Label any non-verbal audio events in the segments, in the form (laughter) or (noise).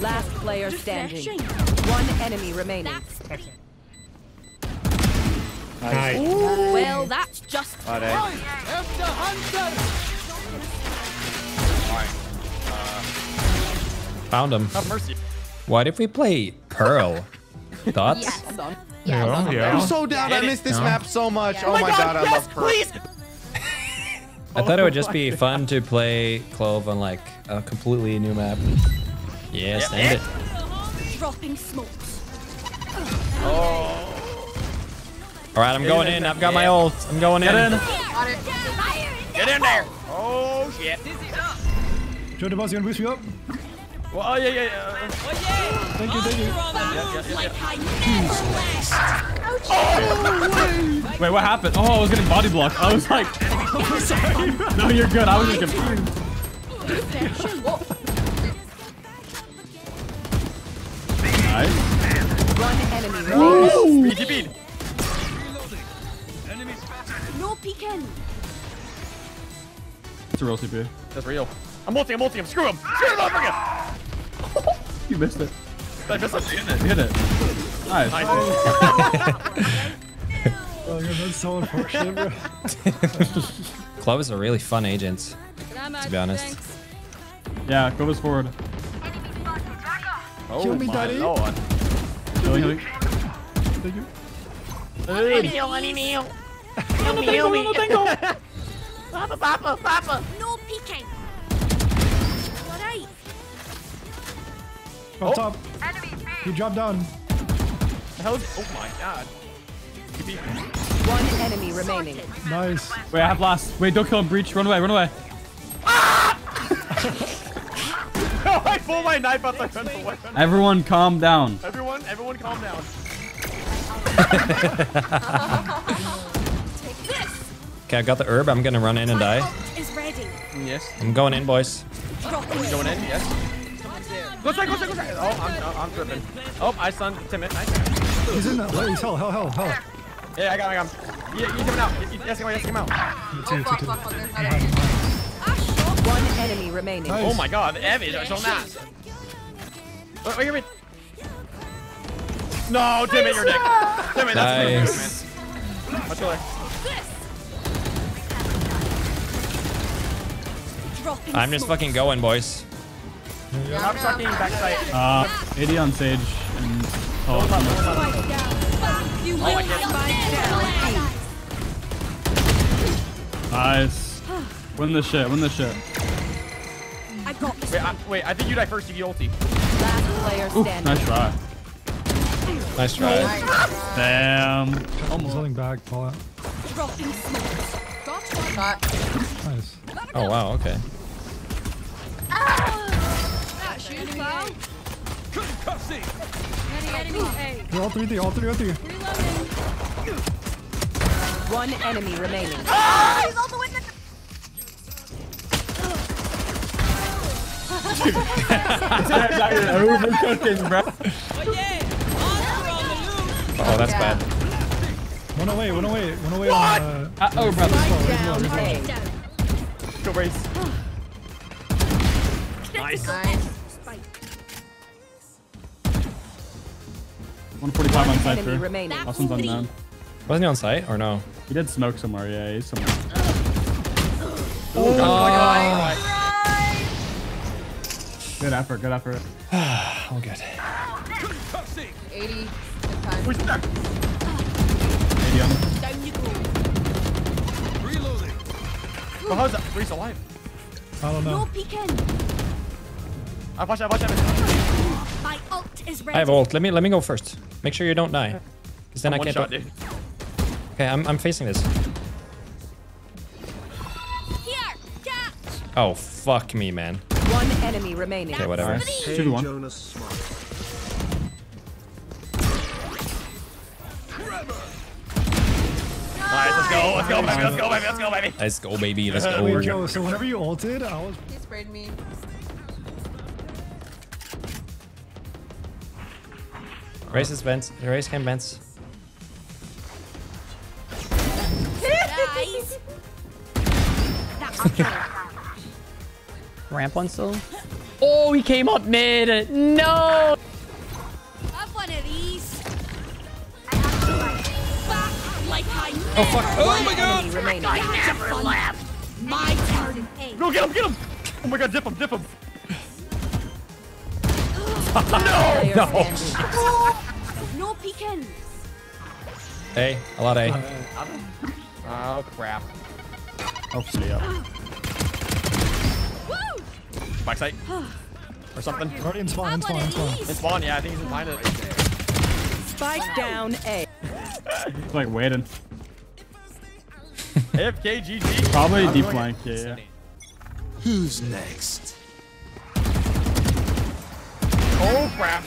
Last player standing. One enemy remaining. That's Nice. well, that's just oh, Alright. Uh, Found him. Have mercy. What if we play Pearl? (laughs) Thoughts? yes. Yeah, yeah. I'm so down. I missed this No. map so much. Oh, oh my god, I love her. please. I thought it would just be fun to play Clove on like a completely new map. Yeah, stand it. Dropping smokes. Oh. All right, I'm going in. I've got my ult. I'm going in. Get in. Get in there. Oh shit. Joe DeBuzz, you gonna boost me up? Well, oh yeah, yeah, yeah. Oh, thank you, thank you. Like I never left. Wait, what happened? Oh, I was getting body blocked. I was like, (laughs) (laughs) no, you're good. I was just confused. Speedy bead. No peeking. It's a real CP. That's real. I'm multi, I'm multi, I'm screw him. Screw him, motherfucker. (laughs) You missed it. I missed it. You hit it. Nice. Nice. (laughs) Oh, yeah, that's so unfortunate, bro. (laughs) Clove is a really fun agent. To be honest. Yeah, go this forward. Oh Kill me, my daddy. lord. Healing, healing. Thank you. No peeking. Alright. Up oh. top. You drop down. The hell is Oh my god. One enemy remaining. Nice. Wait, I have last. Wait, don't kill him. Breach. Run away. Run away. Ah! (laughs) I pull my knife out the gun away. Everyone, calm down. Everyone, everyone calm down. Take this. Okay, I got the herb. I'm gonna run in and die. Is ready. Yes. I'm going in, boys. Going in, yes. Go straight, go straight, go straight. Oh, I'm, I'm, I'm tripping. Oh, I stunned Timid. Nice. He's in that. Wait, he's hell, hell, hell, hell. Yeah, I got him, I got him. You, you coming out. You, yes, yes, come out. Two, two, two. One enemy remaining. Nice. Oh my god, Evie, that's so nice. Wait, wait, wait. No, Timmy, you're dick. Timmy, that's really good, Nice. man. Much better. Dropping I'm just fucking going, boys. I'm sucking backside. Uh, 80 on Sage. And oh, Spike down. You will I not can't- spike down. nice. Win this shit. Win this shit. I got this. Wait, I, wait, I think you die first, you get ulti. Last player Ooh, standing. nice try. Nice try. Damn. He's holding back. Pull out. Got. Nice. Oh wow. Okay. That's you, pal. Enemy, enemy. They're all three, three, all three, all three. One enemy remaining. Overcooking, (laughs) bro. (laughs) (laughs) Oh, that's bad. One away, one away, one away on, uh, Uh oh, brother. Down A. Go race. Nice. Spike. 145 on Enemy Cypher. remaining. Last one's on down. Wasn't he on site or no? He did smoke somewhere. Yeah, he's somewhere. Good effort. Good effort. (sighs) Oh, good. 80. Who's there? 80 on him. Down you go. Oh, how's that? Reese alive. I don't know. No know. peeking. I watch that, watch that. My ult is ready. I have ult. Let me let me go first. Make sure you don't die. Because then I One can't. shot. Okay, I'm I'm facing this. Oh fuck me, man. One enemy remaining. Okay, whatever. Nice. 2v1. Jonas let's go, let's go, baby, let's go, baby, let's go, baby. Let's go, baby. Let's Wait, go. Joe, so whenever you ulted, I was... He sprayed me. Raze is vents. Raze can vents. Guys. That's a kill. Ramp one still? Oh, he came up mid. No. Oh fuck. Oh my Enemy remaining. never left. My turn. Hey. Go get him, get him! Oh my god, dip him, dip him! Player (gasps) No. No (laughs) peeking. Hey, a lot A. Uh, oh crap. Oh, Hopefully, yeah. Woo! Backside. (sighs) or something. Guardian spawn, Have spawn, one of spawn. these. It's spawn, yeah, I think he's behind it. Spike down A. It's (laughs) like waiting. AFK GG. Probably I'm deep going- flank, yeah, yeah. Who's next? Oh crap.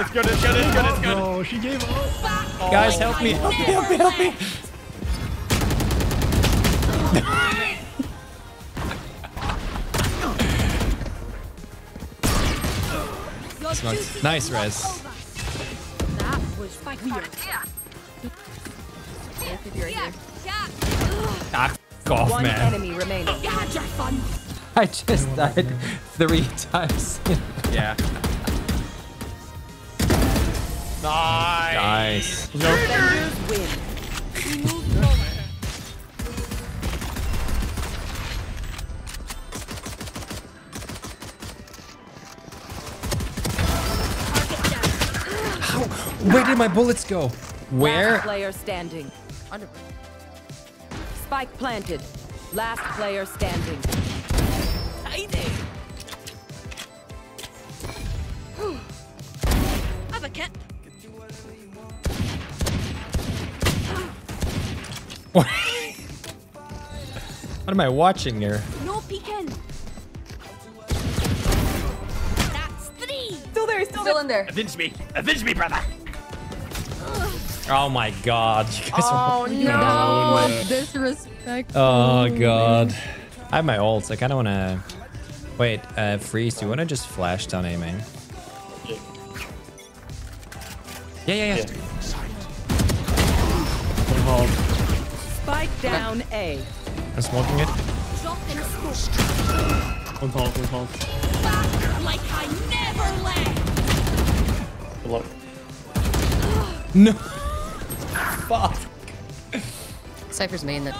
It's good, it's good, it's good, it's good. No, she gave up. Guys, help me, help me, help me, help me. Your Nice res. That was weird. Yeah, yeah. Ah, off, One man. enemy remaining. You had your fun. I just died three times. Yeah. Nice. nice. Defenders win. Move forward. Target down. Where did my bullets go? Where? Last Where? player standing. Spike planted. Last player standing. (gasps) Have a kit. What am I watching here? No peeking. That's three. Still in there. Avenge me. Avenge me, brother. Oh my god. You guys Oh no. Disrespect. Oh god. I have my ult. I kind of want to. Wait, uh, freeze. Do you want to just flash down A main? Yeah, yeah, yeah. Spike down A. I'm smoking it. Drop in smoke. One call, one call. Back like I never left. Good luck. No. Fuck. Cypher's main that.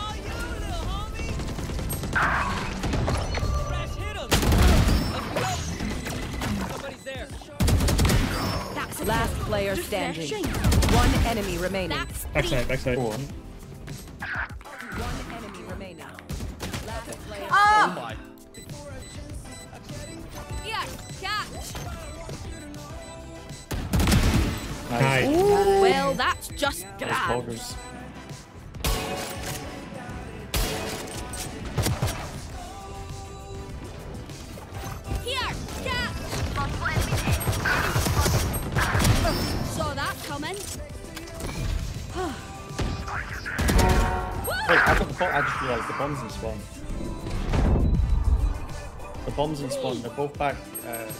Last player standing. One enemy remaining. Backside, backside. One enemy remaining. Last player Oh my. Here. Nice. That's just grand. Here. Saw that coming. Wait, I got the bomb. I just realised the bombs in spawn. The bombs in spawn. They're both back. Uh,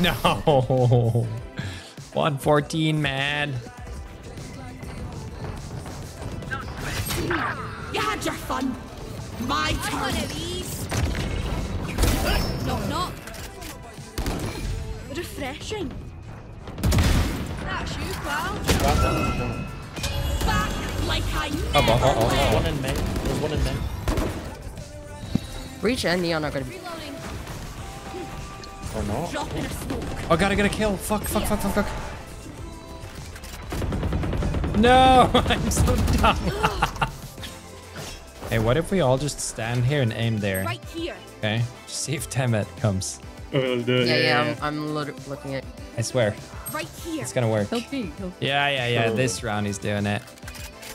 No. (laughs) 114, man. You had your fun. My turn. One of these. Knock, knock. Refreshing. That's you, pal. one. Back like I never Oh, oh, oh, oh, left. One in main. There's one in main. Breach and Neon are gonna be. Reloading. Or not. Drop in a. Oh, gotta get a kill. Fuck, fuck, fuck, fuck, fuck. No, (laughs) I'm so dumb. (gasps) hey, what if we all just stand here and aim there? Right here. Okay, just see if Temet comes. Oh, okay, let's do it. Yeah, yeah. I'm, I'm looking at. I swear, Right here. it's gonna work. He'll be. He'll Yeah, yeah, yeah. This round he's doing it.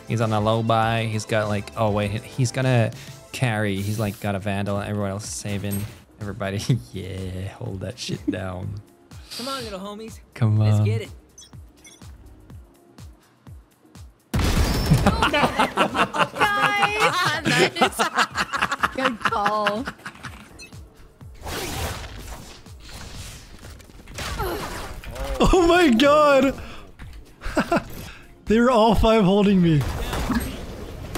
He's on a low buy. He's got like, oh wait, he's gonna carry. He's like got a vandal. Everyone else is saving. Everybody, (laughs) yeah, hold that shit down. (laughs) Come on, little homies. Come on. Let's get it. nice. Good call. Oh my god! (laughs) they were all five holding me.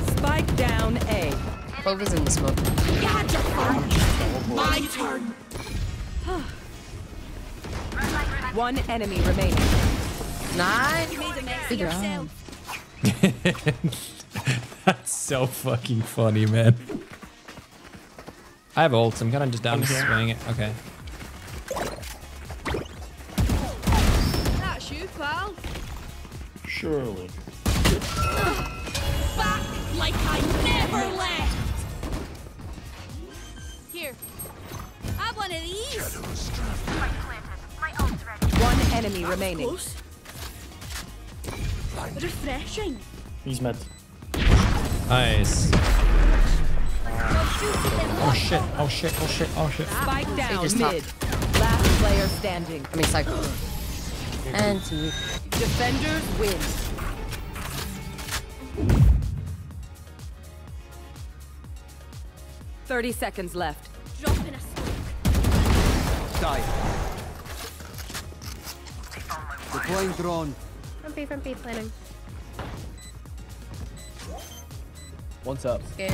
Spike down A. Clove is in the smoke. My turn. (sighs) One enemy remaining. Nice. Good job. (laughs) That's so fucking funny, man. I have ults. I'm gonna just down to swing it. Okay. That's you, pal. Surely. One enemy remaining. Close. Refreshing. He's mid. Nice. Ah. Oh shit. Oh shit. Oh shit. Oh shit. Spike down just top. Last player standing. I mean, cycle. (gasps) And two. Defenders win. Thirty seconds left. Drop in a smoke. Deploying drone. From B, from B, planning. What's up? Scared.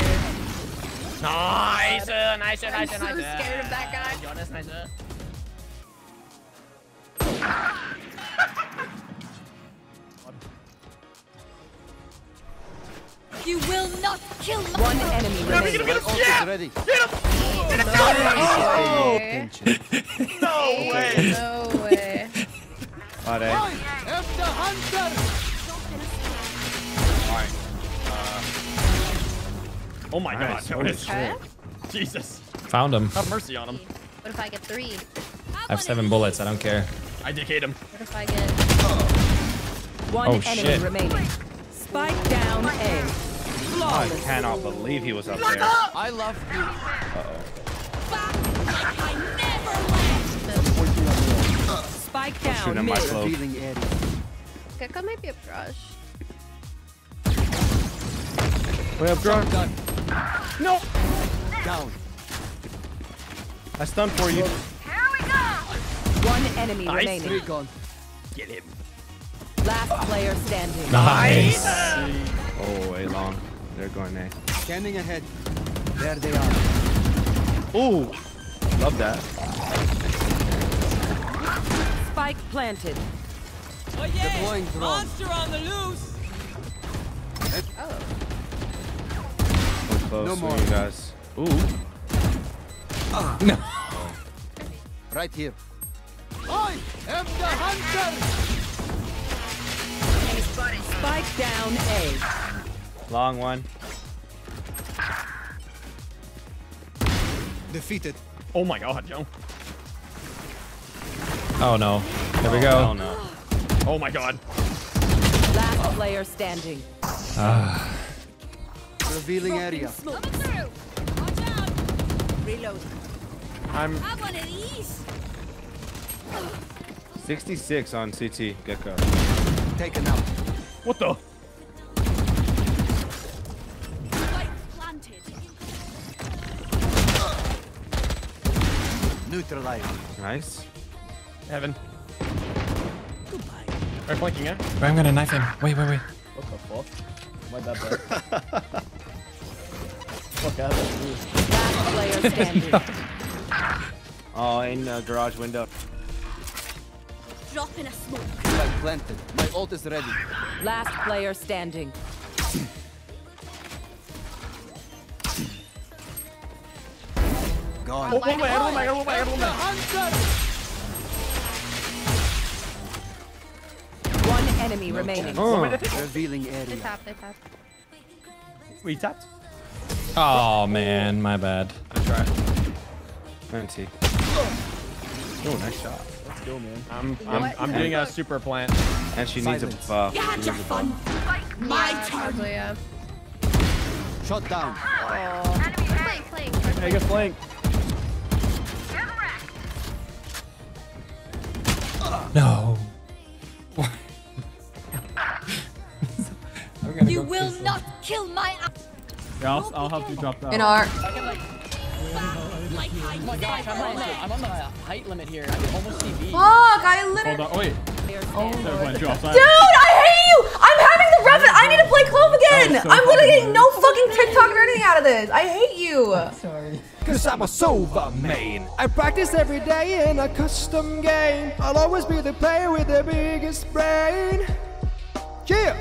Nice, uh, nice, I'm nice, so nice. scared of that guy. Jonas, nice. uh. You will not kill my One enemy remaining. My ult is ready. No way. No way. Alright. I am the hunter. Uh, oh my Nice. god. Holy Jonas. Okay. (laughs) Jesus. Found him. Have mercy on him. What if I get three? I have seven bullets. I don't care. I dictate him. What if I get... One Oh, enemy shit. remaining. Spike down A. I Flawless. cannot believe he was up there. I love you. back Spike down him, my mid. cloak. Revealing area. Gekko might be a brush. Way up, drone. Gun. No. Down. I stunned for you. One enemy Nice. Three remaining. gone. Get him. Last player standing. Nice. Oh, A long. They're going A. Scanning ahead. There they are. Ooh. Love that. Spike planted. Deploying drone. We're close No more. you guys. Ooh. Ah. No. (laughs) Right here. I am the hunter. Spike down A. Long one. Defeated. Oh my god, Joe. Oh no. There we go. Oh no. Oh my god. Last player standing. Ah. Revealing area. Coming through. Watch out. Reload. I'm Have one of these. 66 on CT. Gekko. Taken out. What the? Spike planted. Neutralized. Nice. Heaven. They're flanking it. Wait, I'm gonna knife him. Wait, wait, wait. What the fuck? My bad, bad. (laughs) fuck out of Last player standing. (laughs) Oh, in the garage window. Drop in a smoke. Spike planted. My ult is ready. Last player standing. (coughs) Gone. Oh, one way, one way, one way, one way. One enemy remaining. Oh. Revealing They area. tap, they tap. We tapped. Oh man, my bad. I tried. Venti. Oh, nice shot. Let's go, man. I'm, I'm, what? I'm doing a super plant. And she needs a Silence. buff. You had your fun. My Yeah, turn. Probably, yeah. Shot down. Oh. Playing, playing. First Take a flank. No. You go will kiss him. not kill my Yeah, I'll, I'll help you drop down. In our... like I never left. I'm on the height limit here. I can almost see B. Fuck, I literally... Hold on. Oh, wait. Oh, standing. there's my drop. Dude, I hate you? I'm having the rough. I need to play Clove again. Oh, so I'm literally getting no fucking TikTok or anything out of this. I hate you. Sorry. Cause I'm a Sova main. I practice every day in a custom game. I'll always be the player with the biggest brain. Yeah!